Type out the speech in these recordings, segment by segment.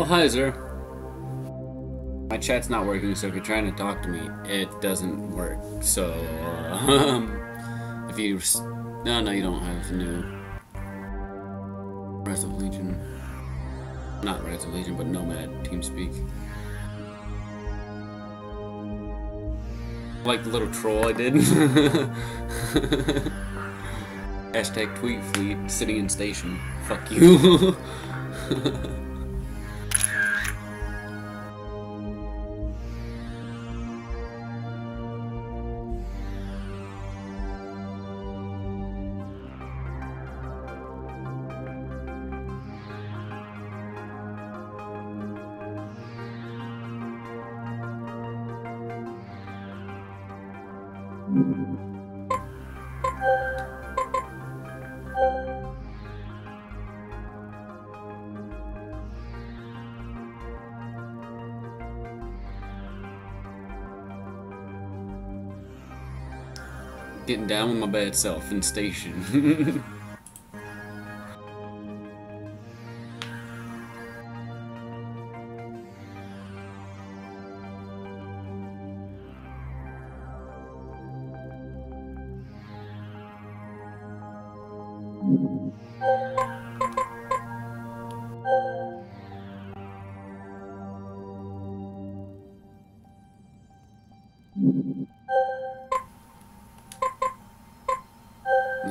Oh, hi, sir. My chat's not working, so if you're trying to talk to me, it doesn't work. So, um, if you... No, no, you don't have new... Rise of Legion. Not Rise of Legion, but Nomad TeamSpeak. Like the little troll I did. Hashtag tweet fleet sitting in station. Fuck you. Getting down with my bad self in station.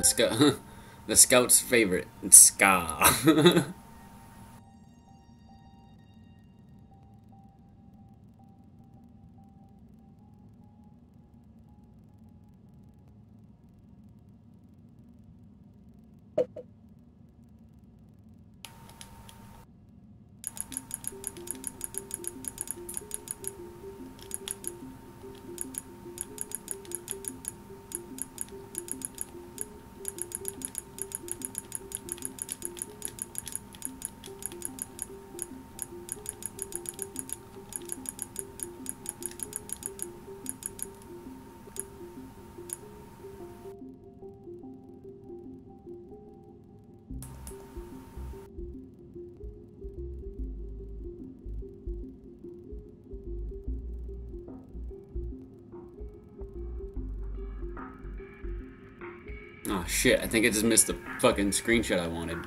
the, scout, the scout's favorite, ska. shit, I think I just missed the fucking screenshot I wanted.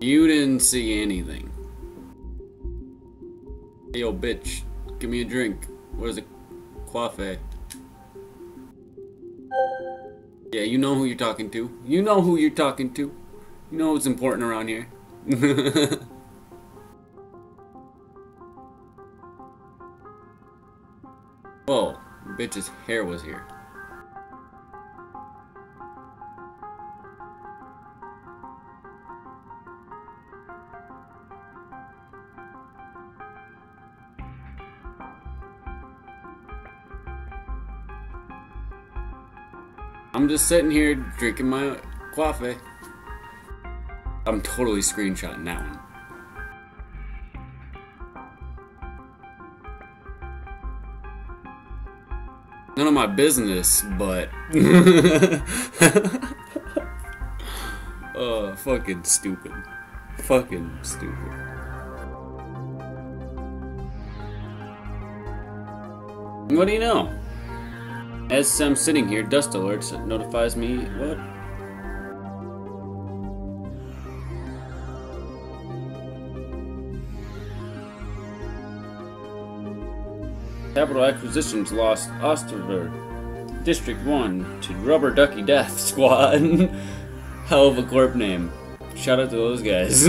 You didn't see anything. Hey, yo, bitch, give me a drink. What is it? Quafe? Yeah, you know who you're talking to. You know who you're talking to. You know what's important around here. Whoa, bitch's hair was here. Just sitting here drinking my coffee. I'm totally screenshotting that one. None of my business, but... oh, fucking stupid. Fucking stupid. What do you know? As I'm sitting here, dust alerts notifies me what? Capital Acquisitions lost Osterberg, District 1 to Rubber Ducky Death Squad. Hell of a corp name. Shout out to those guys.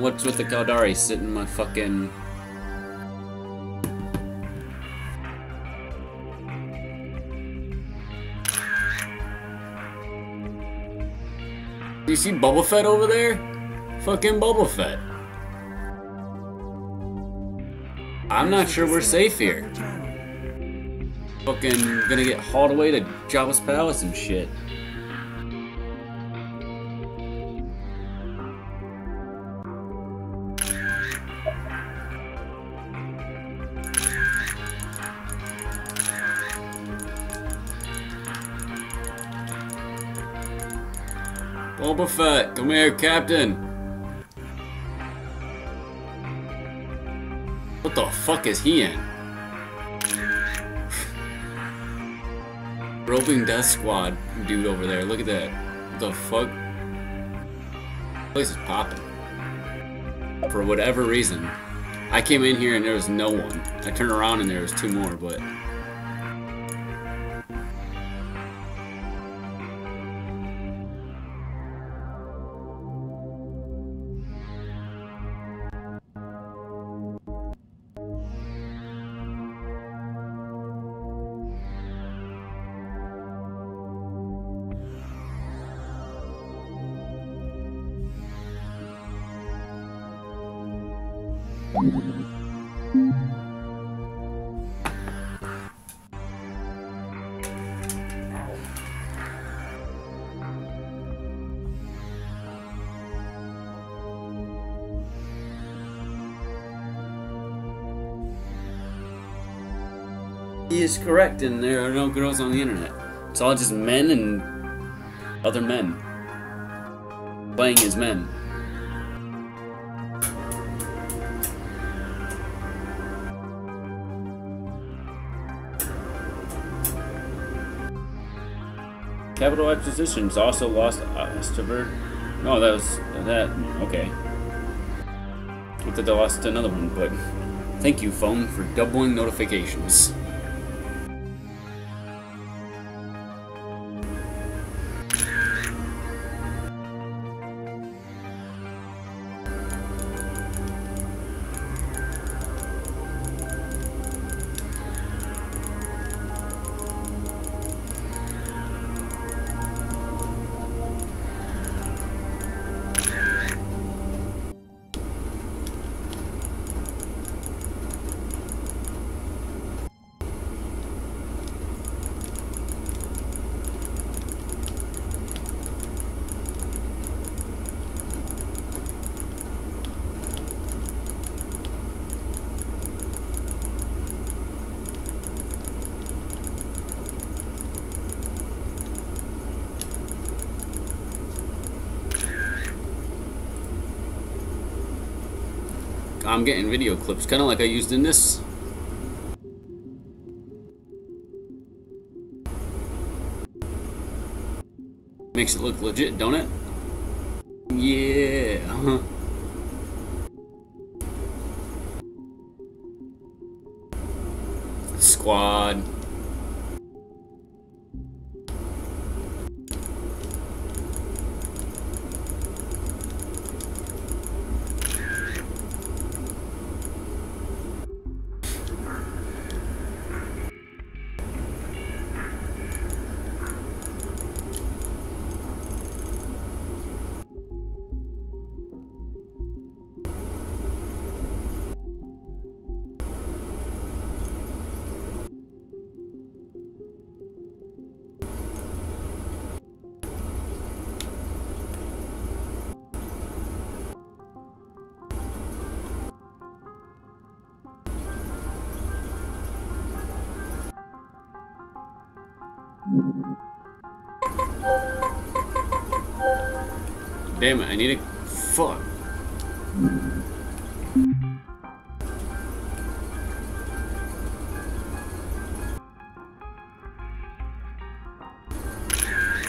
What's with the Caldari sitting in my fucking You see Boba Fett over there? Fucking Boba Fett. I'm not sure we're safe here. Fucking gonna get hauled away to Jabba's palace and shit. Boba Fett, come here, Captain. What the fuck is he in? Roving Death Squad dude over there. Look at that. What the fuck? place is popping. For whatever reason. I came in here and there was no one. I turned around and there was two more, but He is correct, and there are no girls on the internet. It's all just men and other men playing as men. Capital Acquisitions also lost Osterberg. No, that was that. Okay. I thought they lost another one, but thank you, phone, for doubling notifications. I'm getting video clips, kind of like I used in this. Makes it look legit, don't it? Yeah. Squad. Damn it, I need a... Fuck.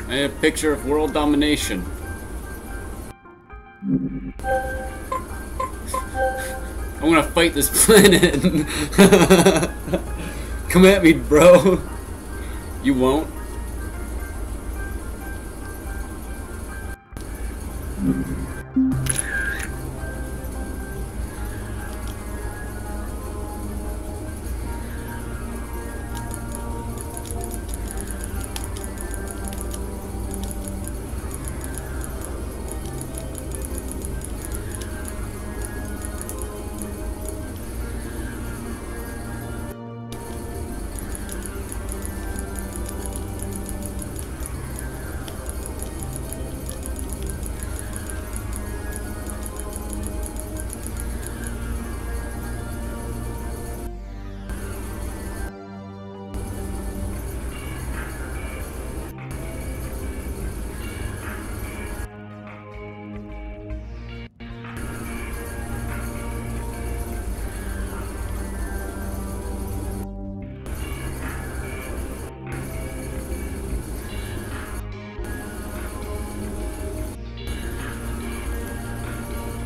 I a picture of world domination. I'm gonna fight this planet. Come at me, bro. You won't. ん?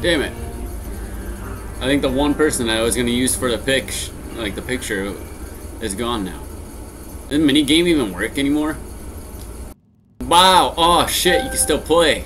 Damn it. I think the one person I was gonna use for the pic, like the picture, is gone now. Does the minigame even work anymore? Wow, oh shit, you can still play.